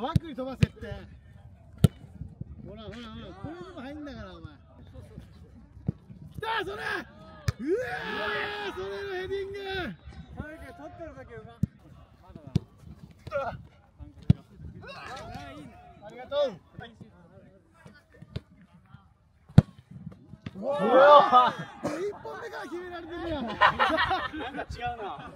バックに飛ばせって。ほらほらほらこれでも入んだからお前。来たそれうわーそれのヘディング。取ってる時うまありがとう。うわ一本目から決められてるやん。なんか違うな。